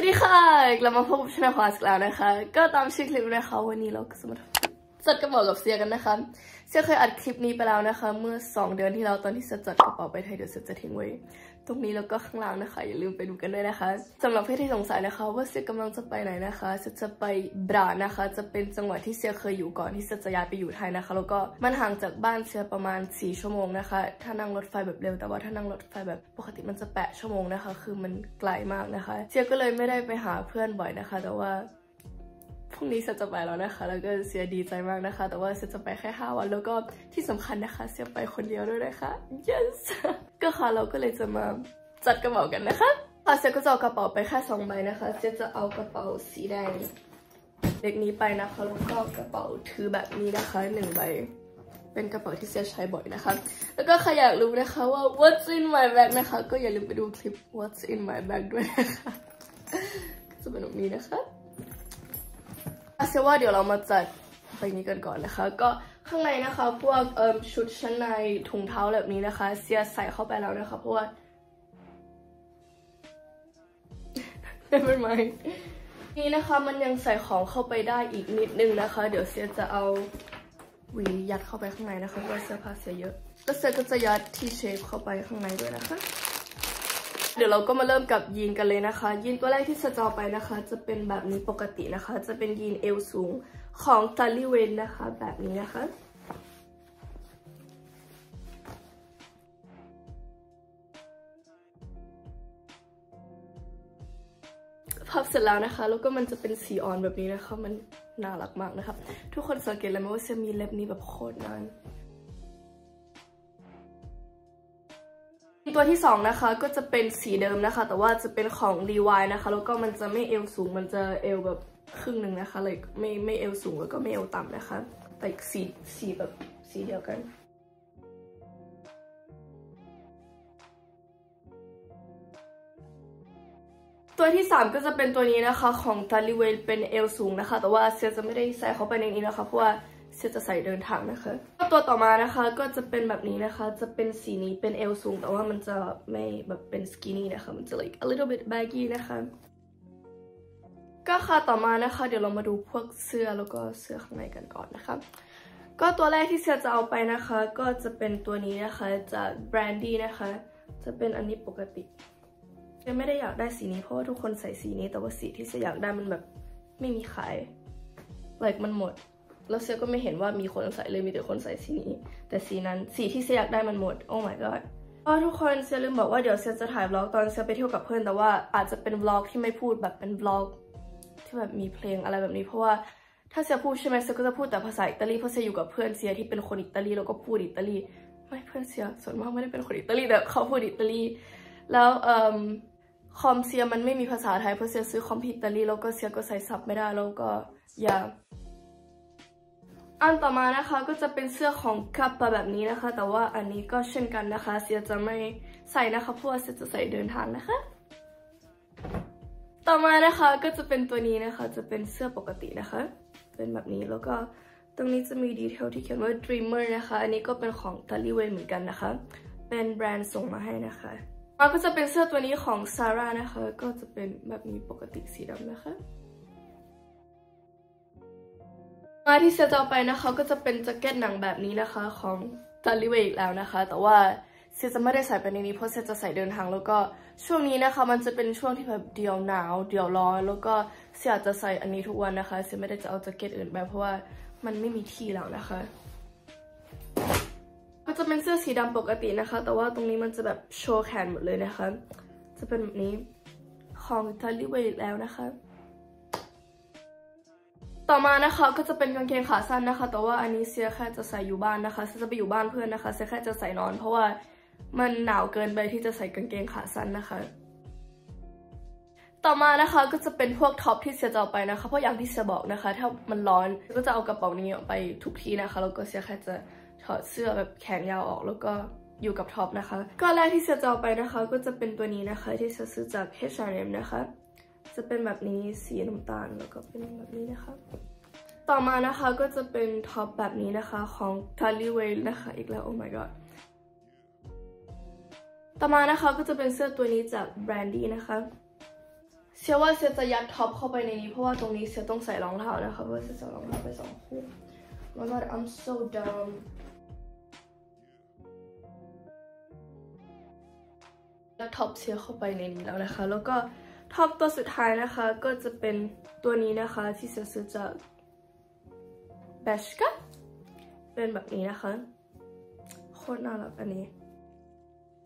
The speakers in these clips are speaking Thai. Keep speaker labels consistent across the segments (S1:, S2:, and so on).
S1: วัสดีค่ะกลับมาพบกับ จัดกระเป๋ากับเซียกันนะคะ เซียเคยอัดคลิปนี้ไปแล้วนะคะ เมื่อ 2 เดือนที่แล้วตอนที่เซียจัดกระเป๋าไปไทยเดี๋ยวเซียจะทิ้งไว้ ตรงนี้แล้วก็ข้างล่างนะคะ อย่าลืมไปดูกันด้วยนะคะสำหรับเพื่อนที่สงสัยนะคะ ว่าเซียกำลังจะไปไหนนะคะเซียจะไปบรานะคะ จะเป็นจังหวัดที่เซียเคยอยู่ก่อนที่เซียจะย้ายไปอยู่ไทยนะคะ แล้วก็มันห่างจากบ้านเซียประมาณ 4 ชั่วโมงนะคะ ถ้านั่งรถไฟแบบเร็วแต่ว่าถ้านั่งรถไฟแบบปกติมันจะ 8 ชั่วโมงนะคะ คือมันไกลมากนะคะ เซียก็เลยไม่ได้ไปหาเพื่อนบ่อยนะคะ แต่ว่า พรุ่งนี้เซียจะไปแล้วนะคะ แล้วก็เซียดีใจมากนะคะ แต่ว่าเซียจะไปแค่ 5 วัน แล้วก็ที่สำคัญนะคะเซียไปคนเดียวด้วยนะคะ yes ก็ค่ะเราก็เลยจะมาจัดกระเป๋ากันนะคะค่ะเซียก็จะเอากระเป๋าไปแค่สองใบนะคะเซียจะเอากระเป๋าสีแดงเล็กนี้ไปนะคะแล้วก็กระเป๋าถือแบบนี้นะคะหนึ่งใบเป็นกระเป๋าที่เซียใช้บ่อยนะคะ แล้วก็ใครอยากรู้นะคะว่า what's in my bag นะคะ ก็อย่าลืมไปดูคลิป what's in my bag ด้วยนะคะจะเป็นแบบนี้นะคะ เซียว่าเดี๋ยวเรามาจัดใบนี้กันก่อนนะคะ ก็ข้างในนะคะพวกชุดชั้นในถุงเท้าแบบนี้นะคะเซียใส่เข้าไปแล้วนะคะเพราะว่า never mind นี่นะคะมันยังใส่ของเข้าไปได้อีกนิดนึงนะคะ เดี๋ยวเซียจะเอาหวียัดเข้าไปข้างในนะคะเพราะว่าเสื้อผ้าเสียเยอะแล้วเซียก็จะยัดที่เชฟเข้าไปข้างในด้วยนะคะ เดี๋ยวเราก็มาเริ่มกับยีนกันเลยนะคะ ยีนตัวแรกที่จะจอไปนะคะ จะเป็นแบบนี้ปกตินะคะ จะเป็นยีนเอวสูงของตาลิเวนนะคะ แบบนี้นะคะพับเสร็จแล้วนะคะ แล้วก็มันจะเป็นสีอ่อนแบบนี้นะคะ มันน่ารักมากนะคะ ทุกคนสังเกตเลยไหมว่าจะมีเล็บนี้แบบโคตรนาน ตัวที่สองนะคะก็จะเป็นสีเดิมนะคะ แต่ว่าจะเป็นของ Levi นะคะ แล้วก็มันจะไม่เอวสูงมันจะเอวแบบครึ่งหนึ่งนะคะเลยไม่ไม่เอวสูงแล้วก็ไม่เอวต่ำนะคะ แต่สีสีแบบสีเดียวกันตัวที่ 3 ก็จะเป็นตัวนี้นะคะของทาริเวลเป็นเอลสูงนะคะ แต่ว่าเซียจะไม่ได้ใส่เข้าไปในนี้นะคะ เพราะว่า เซียจะใส่เดินทางนะคะตัวต่อมานะคะก็จะเป็นแบบนี้นะคะ จะเป็นสีนี้เป็นเอลสูง แต่ว่ามันจะไม่แบบเป็นสกินนี่นะคะ มันจะ like a little bit baggy นะคะ ก็ค่ะต่อมานะคะ เดี๋ยวเรามาดูพวกเสื้อแล้วก็เสื้อข้างในกันก่อนนะคะ ก็ตัวแรกที่เซียจะเอาไปนะคะ ก็จะเป็นตัวนี้นะคะจากแบรนดี้นะคะ จะเป็นอันนี้ปกติยังไม่ได้อยากได้สีนี้เพราะว่าทุกคนใส่สีนี้แต่ว่าสีที่เซียอยากได้มันแบบไม่มีขาย like มันหมด แล้วเซียก็ไม่เห็นว่ามีคนใส่เลยมีแต่คนใส่สีนี้ แต่สีนั้นสีที่เซียอยากได้มันหมด โอ้ my god ก็ทุกคนเซียลืมบอกว่าเดี๋ยวเซียจะถ่ายบล็อกตอนเซียไปเที่ยวกับเพื่อนแต่ว่าอาจจะเป็นบล็อกที่ไม่พูดแบบเป็นบล็อก ที่แบบมีเพลงอะไรแบบนี้เพราะว่าถ้าเซียพูดใช่ไหมเซียก็จะพูดแต่ภาษาอิตาลีเพราะเซียอยู่กับเพื่อนเซียที่เป็นคนอิตาลีแล้วก็พูดอิตาลีไม่เพื่อนเซียส่วนมากไม่ได้เป็นคนอิตาลีแต่เขาพูดอิตาลี แล้วเอ่อคอมเซียมันไม่มีภาษาไทยเพราะเซียซื้อคอมพิวเตอร์แล้วก็เซียก็ใส่ซับไม่ได้แล้วก็อย่า อันต่อมานะคะก็จะเป็นเสื้อของ Kappa แบบนี้นะคะ แต่ว่าอันนี้ก็เช่นกันนะคะเซียจะไม่ใส่นะคะเพราะว่าเซียจะใส่เดินทางนะคะ ต่อมานะคะก็จะเป็นตัวนี้นะคะ จะเป็นเสื้อปกตินะคะ เป็นแบบนี้แล้วก็ตรงนี้จะมีดีเทลที่เขียนว่า Dreamer นะคะ อันนี้ก็เป็นของ t a l i w a y เหมือนกันนะคะ เป็นแบรนด์ส่งมาให้นะคะมันก็จะเป็นเสื้อตัวนี้ของซาร่านะคะ ก็จะเป็นแบบนี้ปกติสีดำนะคะ มาที่เสื้อต่อไปนะคะก็จะเป็นแจ็คเก็ตหนังแบบนี้นะคะของตาลิเวอีกแล้วนะคะ แต่ว่าเซจะไม่ได้ใส่ไปในนี้เพราะเซจะใส่เดินทางแล้วก็ช่วงนี้นะคะมันจะเป็นช่วงที่แบบเดียวหนาว เดียวร้อนแล้วก็เซียจะใส่อันนี้ทุกวันนะคะเซไม่ได้จะเอาแจ็คเก็ตอื่นไปเพราะว่ามันไม่มีที่แล้วนะคะ ก็จะเป็นเสื้อสีดำปกตินะคะ แต่ว่าตรงนี้มันจะแบบโชว์แขนหมดเลยนะคะ จะเป็นแบบนี้ของทาริเวอีกแล้วนะคะ ต่อมานะคะก็จะเป็นกางเกงขาสั้นนะคะ แต่ว่าอันนี้เซียแค่จะใส่อยู่บ้านนะคะเซียจะไปอยู่บ้านเพื่อนนะคะเซียแค่จะใส่นอน เพราะว่ามันหนาวเกินไปที่จะใส่กางเกงขาสั้นนะคะ ต่อมานะคะก็จะเป็นพวก top ที่เซียจะเอาไปนะคะ เพราะอย่างที่เซียบอกนะคะ ถ้ามันร้อนก็จะเอากระเป๋านี้ออกไปทุกที่นะคะแล้วก็เซียแค่จะถอดเสื้อแบบแขนยาวออกแล้วก็อยู่กับ top นะคะ ก็แรกที่เซียจะเอาไปนะคะ ก็จะเป็นตัวนี้นะคะที่เซียซื้อจาก H&M นะคะ จะเป็นแบบนี้สีน้ำตาลแล้วก็เป็นแบบนี้นะคะ ต่อมานะคะก็จะเป็น top แบบนี้นะคะของ t a l i w a y นะคะอีกแล้ว oh my god ต่อมานะคะก็จะเป็นเสื้อตัวนี้จากแบรนดี้นะคะเซียว่าเซียจะยัด top เข้าไปในนี้เพราะว่าตรงนี้เซียต้องใส่รองเท้านะคะเพราะเซียจะรองเท้าไปสองคู่ my god I'm so dumb แล้ว top เซียเข้าไปในนี้แล้วนะคะ แล้วก็ top ตัวสุดท้ายนะคะก็จะเป็นตัวนี้นะคะที่เซียซื้อจาก Bershkaเป็นแบบนี้นะคะ โคตรน่ารักอันนี้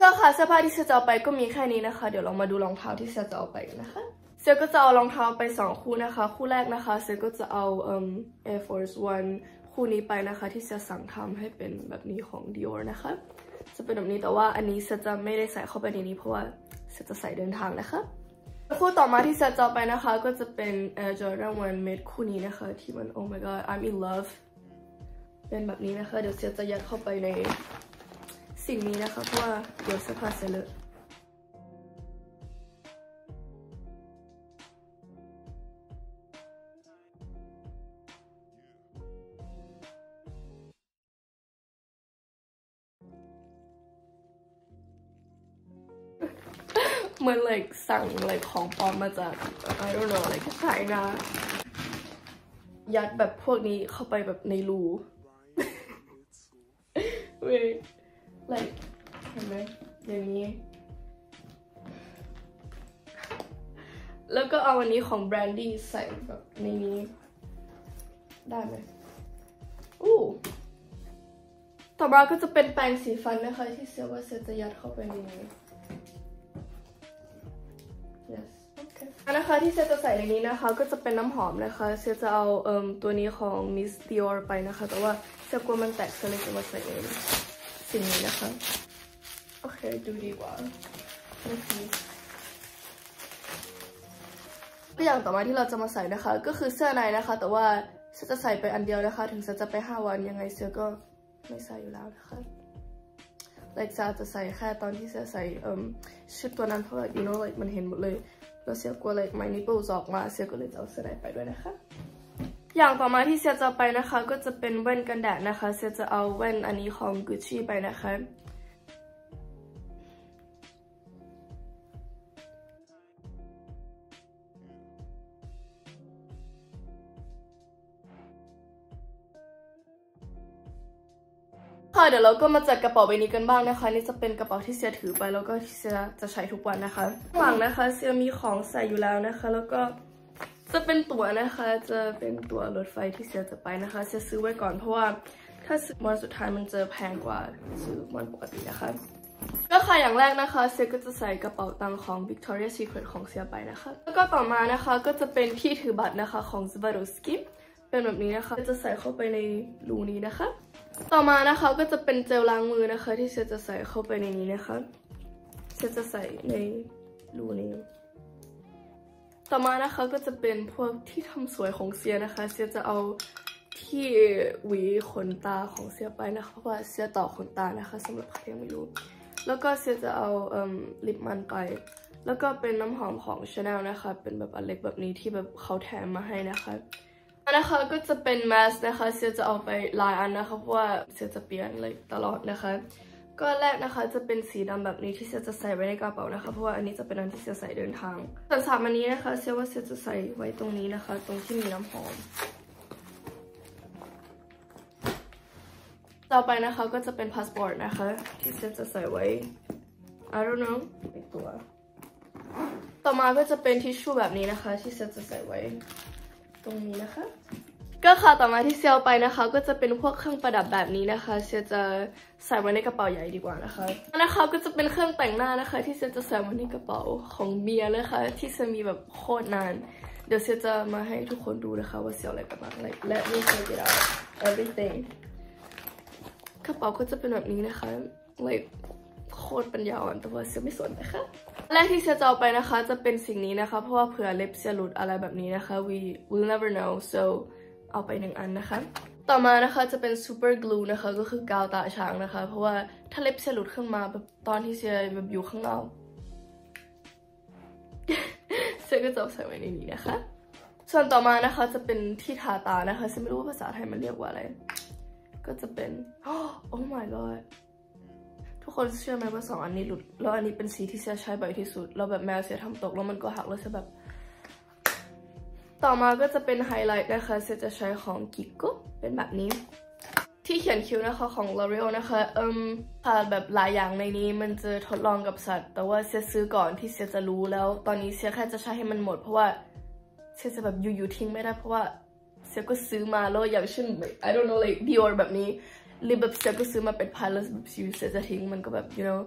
S1: ก็ค่ะเสื้อผ้าที่เสียจะเอาไปก็มีแค่นี้นะคะ เดี๋ยวเรามาดูรองเท้าที่เสียจะเอาไปกันนะคะเสียก็จะเอารองเท้าไปสองคู่นะคะ คู่แรกนะคะเสียก็จะเอาเอ่อ Air Force One คู่นี้ไปนะคะ ที่เสียสั่งทำให้เป็นแบบนี้ของ Dior นะคะ จะเป็นแบบนี้แต่ว่าอันนี้เสียจะไม่ได้ใส่เข้าไปในนี้เพราะว่าเสียจะใส่เดินทางนะคะ คู่ต่อมาที่เซตจอไปนะคะก็จะเป็น Air Jordan One Mid คู่นี้นะคะ ที่มัน Oh my god I'm in love เป็นแบบนี้นะคะ เดี๋ยวเซตจะยัดเข้าไปในสิ่งนี้นะคะ เพราะว่าเดี๋ยวเสื้อผ้าเสเลอะ เหมือน like สั่ง like ของปลอมมาจาก I don't know like ไายนายัดแบบพวกนี้เข้าไปแบบในรูเว้ย like เห็นไหมอย่างนี้ แล้วก็เอาอันนี้ของแบรนดี้ใส่แบบในนี้ ได้ไหมอู้ต่อมาก็จะเป็นแปรงสีฟันนะคะ ที่เซลว่าเซจะยัดเข้าไปในนี้ นนะคะที่เซจะใส่ในนี้นะคะก็จะเป็นน้ำหอมนะคะเซจะเอาเอ่มตัวนี้ของ Miss Dior ไปนะคะ แต่ว่าเซกลัวมันแตกเซลเลยจะมาใส่ในสิ่งนี้นะคะโอเคดูดีกว่าตัวอย่างต่อมาที่เราจะมาใส่นะคะ ก็คือเสื้อในนะคะ แต่ว่าเสื้อจะใส่ไปอันเดียวนะคะ ถึงเสื้อจะไป5วันยังไงเสื้อก็ไม่ใส่อยู่แล้วนะคะ like จะจะใส่แค่ตอนที่เสื้อใส่เอ่มชุดตัวนั้นเพราะว่า you know like มันเห็นหมดเลย แล้วเสียกลัว like my nipples ออกมาเสียก็เลยจะเอาเสื้อในไปด้วยนะคะ อย่างต่อมาที่เซียจะไปนะคะ ก็จะเป็นแว่นกันแดดนะคะ เซียจะเอาแว่นอันนี้ของ Gucci ไปนะคะ ค่ะเดี๋ยวเราก็มาจัดกระเป๋าใบนี้กันบ้างนะคะ นี่จะเป็นกระเป๋าที่เซียถือไปแล้วก็ที่เซียจะใช้ทุกวันนะคะข้างหลังนะคะเซียมีของใส่อยู่แล้วนะคะ แล้วก็จะเป็นตั๋วนะคะ จะเป็นตั๋วรถไฟที่เซียจะไปนะคะเซียซื้อไว้ก่อนเพราะว่าถ้าซื้อวันสุดท้ายมันจะแพงกว่าซื้อวันปกตินะคะ ก็ค่ะอย่างแรกนะคะเซียก็จะใส่กระเป๋าตังค์ของ Victoria Secret ของเซียไปนะคะ แล้วก็ต่อมานะคะก็จะเป็นที่ถือบัตรนะคะของ Swarovski เป็นแบบนี้นะคะ จะใส่เข้าไปในรูนี้นะคะ ต่อมานะคะก็จะเป็นเจลล้างมือนะคะ ที่เซจะใส่เข้าไปในนี้นะคะเซจะใส่ในรูนี้ ต่อมานะคะก็จะเป็นพวกที่ทำสวยของเซียนะคะ เซียจะเอาที่หวีขนตาของเซียไปนะคะเพราะว่าเซียต่อขนตานะคะสำหรับใครยังไม่รู้ แล้วก็เซียจะเอาเอ่มลิปมันไป แล้วก็เป็นน้ำหอมของ Chanel นะคะ เป็นแบบอันเล็กแบบนี้ที่แบบเขาแถมมาให้นะคะ นนะคะก็จะเป็นแมสนะคะเซียจะเอาไปหลายอันนะคะเพราะว่าเซียจะเปลี่ยนเลยตลอดนะคะ ก็แรกนะคะจะเป็นสีดำแบบนี้ที่เซียจะใส่ไว้ในกระเป๋านะคะเพราะว่าอันนี้จะเป็นอันที่เซียใส่เดินทางส่วนสามอันนี้นะคะเซียว่าเซียจะใส่ไว้ตรงนี้นะคะ ตรงที่มีน้ำหอมต่อไปนะคะก็จะเป็นพาสปอร์ตนะคะที่เซียจะใส่ไว้ I don't know ในตัว ต่อมาก็จะเป็นทิชชู่แบบนี้นะคะ ที่เซียจะใส่ไว้ ตรงนี้นะคะ ก็ค่ะต่อมาที่เซียเอาไปนะคะ ก็จะเป็นพวกเครื่องประดับแบบนี้นะคะเซียจะใส่ไว้ในกระเป๋าใหญ่ดีกว่านะคะนะคะก็จะเป็นเครื่องแต่งหน้านะคะ ที่เซียจะใส่ไว้ในกระเป๋าของเบียร์นะคะ ที่เซียมีแบบโคตรนาน เดี๋ยวเซียจะมาให้ทุกคนดูนะคะ ว่าเซียอะไรไปบ้าง like let me check it out everything กระเป๋าก็จะเป็นแบบนี้นะคะ like ตรปัญญาอ่อนแต่ว่าเซียไม่สนนะคะแรกที่เซียจะเอาไปนะคะจะเป็นสิ่งนี้นะคะ เพราะว่าเผื่อเล็บเซียหลุดอะไรแบบนี้นะคะ we will never know so เอาไปหนึ่งอันนะคะ ต่อมานะคะจะเป็น super glue นะคะ ก็คือกาวตาช้างนะคะ เพราะว่าถ้าเล็บเซียหลุดขึ้นมาแบบตอนที่เซียแบบอยู่ข้างนอกเซียก็จะเอาใส่ไว้ในนี้นะคะ ส่วนต่อมานะคะจะเป็นที่ทาตานะคะเซียไม่รู้ว่าภาษาไทยมันเรียกว่าอะไร ก็จะเป็น oh my god กคนเชื่อไหมว่าสองอันนี้หลุด แล้วอันนี้เป็นสีที่เซียใช้บ่อยที่สุดแล้วแบบแมวเซียทำตกแล้วมันก็หักแล้วเซียแบบ ต่อมาก็จะเป็นไฮไลท์นะคะเซจะใช้ของกิโก้เป็นแบบนี้ ที่เขียนคิ้วนะคะของ L'Oreal นะคะเอิมค่ะแบบหลายอย่างในนี้มันจะทดลองกับสัตว์ แต่ว่าเซียซื้อก่อนที่เซียจะรู้แล้ว ตอนนี้เซียแค่จะใช้ให้มันหมด เพราะว่าเซียจะแบบอยู่ๆทิ้งไม่ได้เพราะว่าเซียก็ซื้อมาแล้วอย่างเช่น I don't know like Dior แบบนี้ ลิปแบบเซียก็ซื้อมาเป็นพันแล้วแบบซิวเซียจะทิ้งมันก็แบบ you know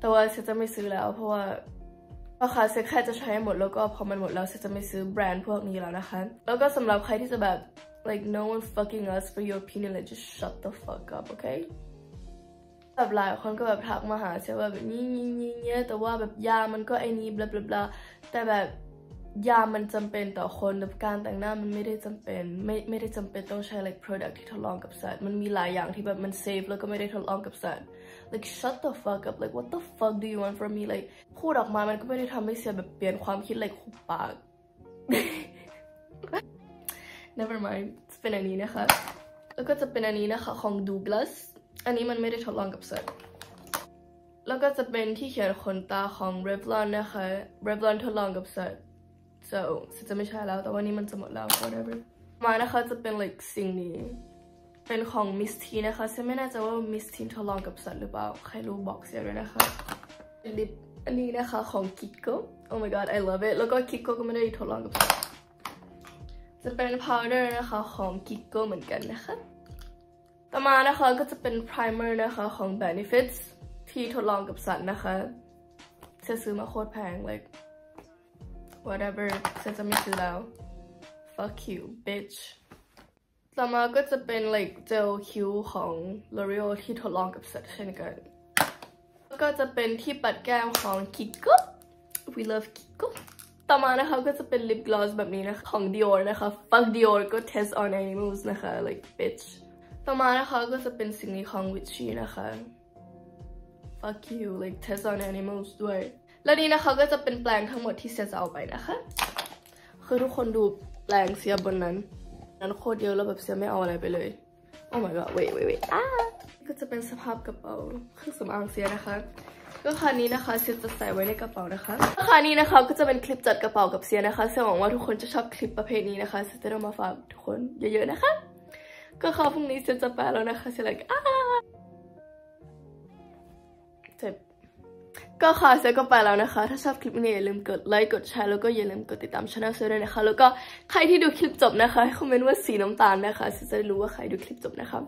S1: แต่ว่าเซจะไม่ซื้อแล้ว เพราะว่าราคาเซแค่จะใช้หมดแล้วก็พอมันหมดแล้วเซจะไม่ซื้อแบรนด์พวกนี้แล้วนะคะ แล้วก็สำหรับใครที่จะแบบ like no one fucking us for your opinion like just shut the fuck up okay แบบหลายคนก็แบบทักมาหาเซว่าแบบนี้นี้นี้นี้แต่ว่าแบบยามันก็ไอ้นี้บลาบลาบลาแต่แบบ ยามันจำเป็นต่อคนแบบการแต่งหน้ามันไม่ได้จำเป็น ไม่ไม่ได้จำเป็นต้องใช้ like product ที่ทดลองกับสัตว์มันมีหลายอย่างที่แบบมัน safe แล้วก็ไม่ได้ทดลองกับสัตว์ like shut the fuck up like what the fuck do you want from me like พูดออกมามันก็ไม่ได้ทำให้เสียแบบเปลี่ยนความคิด like หุบปาก never mind เป็นอันนี้นะคะ แล้วก็จะเป็นอันนี้นะคะของ Douglas อันนี้มันไม่ได้ทดลองกับสัตว์แล้วก็จะเป็นที่เขียนขนตาของ Revlon นะคะ Revlon ทดลองกับสัตว์ so จะไม่ใช่แล้วแต่ว่านี้มันจะหมดแล้ว whatever มานะคะจะเป็น like สิ่งนี้ เป็นของ Miss T นะคะเซไม่แน่ใจว่า Miss T ทดลองกับสัตว์หรือเปล่า ใครรู้บอกเสียด้วยนะคะลิปอันนี้นะคะของ Kiko oh my god I love it แล้วก็ Kiko ก็ไม่ได้ทดลองกับสัตว์จะเป็น powder นะคะของ Kiko เหมือนกันนะคะต่อมานะคะก็จะเป็น primer นะคะของ Benefits ที่ทดลองกับสัตว์นะคะเซซื้อมาโคตรแพง like whatever เซจะไม่ซื้อแล้ว fuck you bitch ต่อมาก็จะเป็น like เจลคิ้วของ L'Oreal ที่ทดลองกับสัตว์เช่นกัน แล้วก็จะเป็นที่ปัดแก้มของ Kiko we love Kiko ต่อมานะคะก็จะเป็น lip gloss แบบนี้นะคะของ Dior นะคะ fuck Dior ก็ test on animals นะคะ like bitch ต่อมานะคะก็จะเป็นสิ่งนี้ของ Vichy นะคะ fuck you like test on animals ด้วย และนี่นะคะก็จะเป็นแปลงทั้งหมดที่เสียจะเอาไปนะคะ คือทุกคนดูแปลงเสียบนนั้น นั้นโคตรเยอะแล้วแบบเสียไม่เอาอะไรไปเลย โอ้ my god wait wait wait อ่าก็จะเป็นสภาพกระเป๋าเครื่องสำอางเสียนะคะก็คันนี้นะคะเซียจะใส่ไว้ในกระเป๋านะคะคันนี้นะคะก็จะเป็นคลิปจัดกระเป๋ากับเซียนะคะเซียหวังว่าทุกคนจะชอบคลิปประเภทนี้นะคะเซียจะได้มาฝากทุกคนเยอะๆนะคะ ก็ค่ะพรุ่งนี้เซียจะไปแล้วนะคะเซีย like อ้าเจ็บ ก็ค่ะเซก็ไปแล้วนะคะ ถ้าชอบคลิปนี้อย่าลืมกดไลค์กดแชร์แล้วก็อย่าลืมกดติดตามช่องเซด้วยนะคะ แล้วก็ใครที่ดูคลิปจบนะคะคอมเมนต์ว่าสีน้ำตาลนะคะเซจะรู้ว่าใครดูคลิปจบนะคะ